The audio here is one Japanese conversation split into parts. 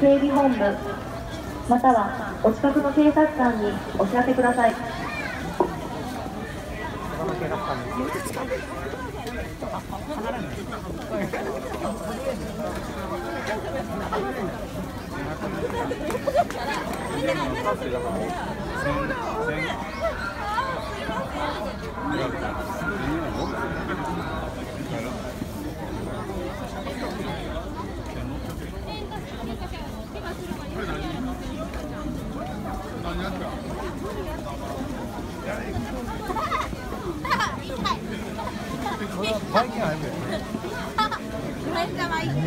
警備本部またはお近くの警察官にお知らせください。バイキンあるよ。めっちゃ。バイキン。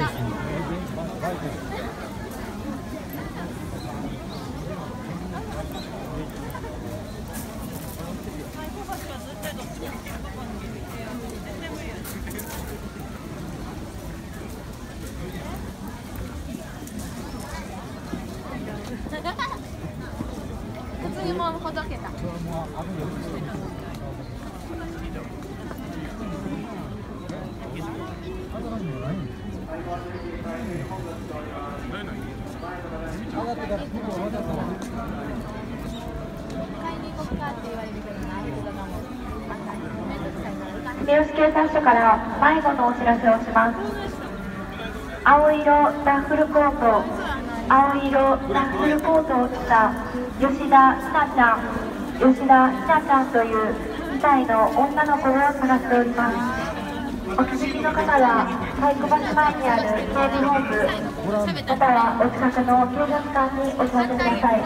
普通にもうほどけた。警察署から迷子のお知らせをします。青色ダッフルコート青色ダッフルコートを着た吉田ひなちゃん吉田ひなちゃんという2歳の女の子を探しております。お気づきの方は太鼓橋前にある警備本部またはお近くの警察官にお知らせください。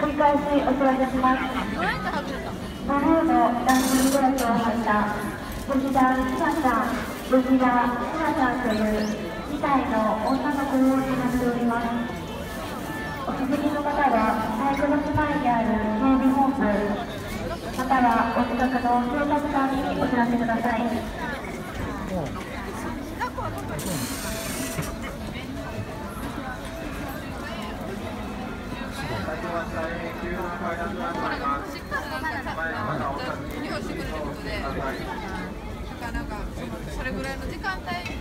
繰り返しお知らせします。どうやってはぐれたブルーのダンスドレスを履いた吉田ひなちゃん、吉田ひなちゃんというお近くのにお知らせください。それぐらいの時間帯。